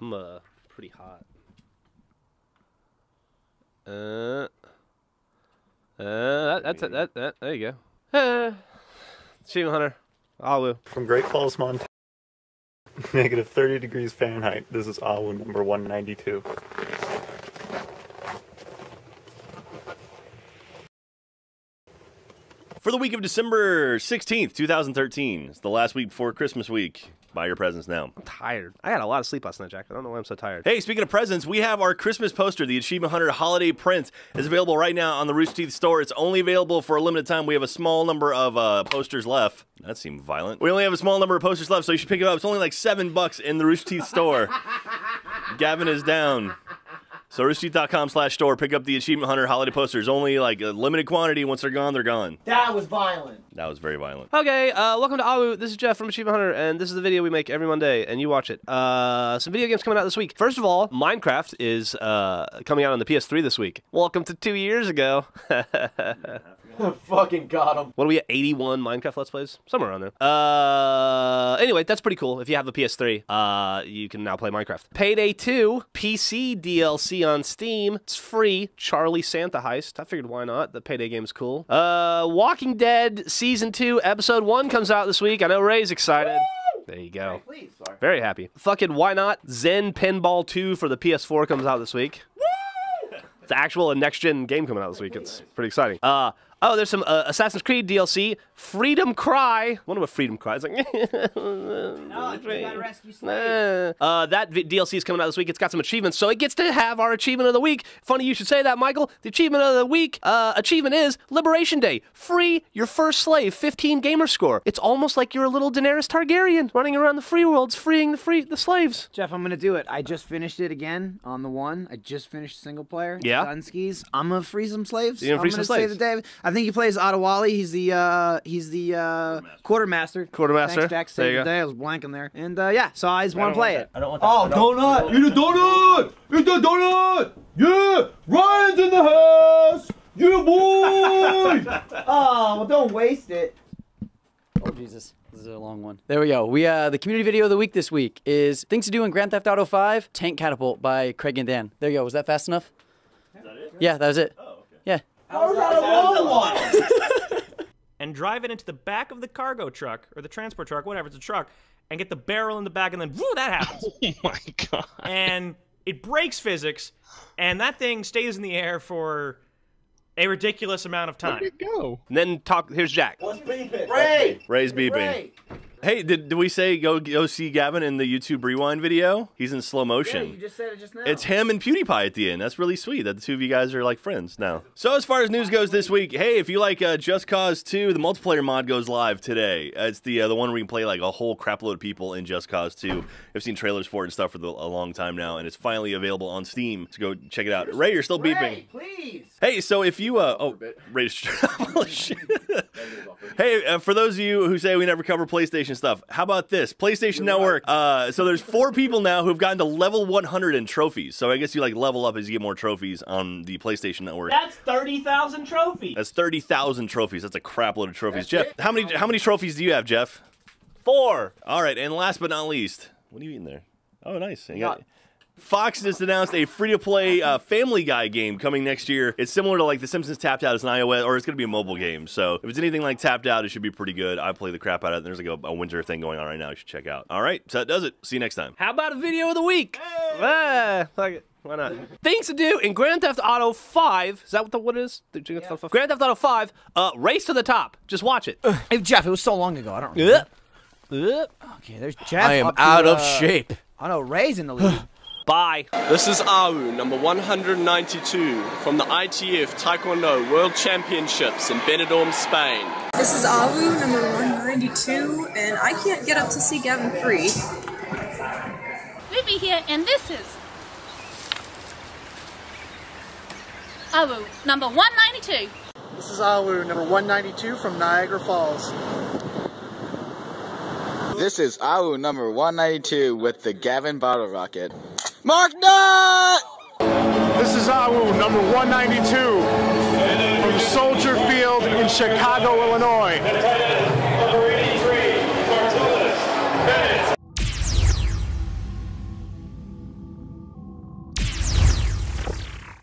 I'm uh pretty hot. Uh, uh, that, that's that, that. There you go. Uh, Achievement Hunter. AHWU. From Great Falls, Montana. Negative 30 degrees Fahrenheit. This is AHWU number 192. For the week of December 16th, 2013. It's the last week before Christmas week. Buy your presents now. I'm tired. I had a lot of sleep last night, Jack. I don't know why I'm so tired. Hey, speaking of presents, we have our Christmas poster, the Achievement Hunter Holiday Print, is available right now on the Rooster Teeth store. It's only available for a limited time. We have a small number of uh, posters left. That seemed violent. We only have a small number of posters left, so you should pick it up. It's only like seven bucks in the Rooster Teeth store. Gavin is down. So roosterteeth.com slash store. Pick up the Achievement Hunter holiday posters. Only like a limited quantity. Once they're gone, they're gone. That was violent. That was very violent. Okay, uh, welcome to AHWU. This is Jeff from Achievement Hunter, and this is the video we make every Monday, and you watch it. Uh, some video games coming out this week. First of all, Minecraft is uh, coming out on the PS3 this week. Welcome to two years ago. Fucking got him. What are we at? 81 Minecraft Let's Plays? Somewhere around there. Uh, anyway, that's pretty cool. If you have the PS3, uh, you can now play Minecraft. Payday 2 PC DLC on Steam. It's free. Charlie Santa Heist. I figured why not? The Payday game's cool. Uh, Walking Dead Season 2 Episode 1 comes out this week. I know Ray's excited. There you go. Sorry. Very happy. Fucking why not? Zen Pinball 2 for the PS4 comes out this week. It's actual a next gen game coming out this week. It's pretty exciting. Uh, oh, there's some uh, Assassin's Creed DLC. Freedom Cry. wonder what Freedom Cry is like. No, you gotta rescue slaves. Uh, that v- DLC is coming out this week. It's got some achievements, so it gets to have our achievement of the week. Funny you should say that, Michael. The achievement of the week uh, achievement is Liberation Day. Free your first slave, 15 gamer score. It's almost like you're a little Daenerys Targaryen running around the free worlds, freeing the free the slaves. Jeff, I'm gonna do it. I just finished it again on the one. I just finished single player. Yeah? Sunskis. I'm gonna free some slaves. You're gonna free I'm some gonna slaves. Save the day. I think he plays Adewale. He's the uh, he's the uh, quartermaster. Quartermaster. Thanks, Jack. There Saved you the go. day. I was blanking there. And uh, yeah, so I just want to play it. I don't want Oh, donut! Eat a donut! Eat the donut! Yeah! Ryan's in the house! Yeah, boy! Oh, well, don't waste it. Oh Jesus. This is a long one. There we go. We uh the community video of the week this week is things to do in Grand Theft Auto 5 Tank Catapult by Craig and Dan. There you go. Was that fast enough? Is that it? Yeah, that was it. Oh, okay. Yeah. And drive it into the back of the cargo truck or the transport truck, whatever, it's a truck, and get the barrel in the back, and then whoo, that happens. Oh my god. and it breaks physics, and that thing stays in the air for a ridiculous amount of time. Go. And then talk. Here's Jack. What's Ray! Ray's beeping. Hey, did, did we say go go see Gavin in the YouTube rewind video? He's in slow motion. You just said it just now. It's him and PewDiePie at the end. That's really sweet that the two of you guys are like friends now. So as far as news goes this week, hey, if you like uh, Just Cause 2, the multiplayer mod goes live today. Uh, it's the uh, the one where you can play like a whole crapload of people in Just Cause 2. I've seen trailers for it and stuff for the, a long time now, and it's finally available on Steam. So go check it out. Ray, you're still beeping. please. Hey, so if you uh oh, Ray, oh, shit. Hey, uh, for those of you who say we never cover PlayStation stuff, how about this? PlayStation Network. Uh, so there's four people now who've gotten to level 100 in trophies. So I guess you like level up as you get more trophies on the PlayStation Network. That's 30,000 trophies. That's 30,000 trophies. That's a crap load of trophies. Jeff, how many how many trophies do you have, Jeff? Four. All right, and last but not least, what are you eating there? Oh, nice. You got- Fox just announced a free-to-play uh, Family Guy game coming next year. It's similar to like The Simpsons Tapped Out as an iOS, or it's going to be a mobile game. So if it's anything like Tapped Out, it should be pretty good. I play the crap out of it. There's like a, a winter thing going on right now. You should check out. All right, so that does it. See you next time. How about a video of the week? Ah, fuck it. Why not? Things to do in Grand Theft Auto 5. Is that what, the, what it is? The Grand Theft Auto 5? Grand Theft Auto 5, uh, Race to the Top. Just watch it. Hey, Jeff, it was so long ago. I don't remember. Uh, Okay, there's Jeff. I am up to, out of uh, shape. I know Ray's in the lead. Bye. This is AHWU, number 192, from the ITF Taekwondo World Championships in Benidorm, Spain. This is AHWU, number 192, and I can't get up to see Gavin Free. Ruby here, and this is AHWU, number 192. This is AHWU, number 192 from Niagara Falls. This is AHWU number 192 with the Gavin Bottle Rocket. Mark Nut! This is AHWU number 192 from Soldier Field in Chicago, Illinois.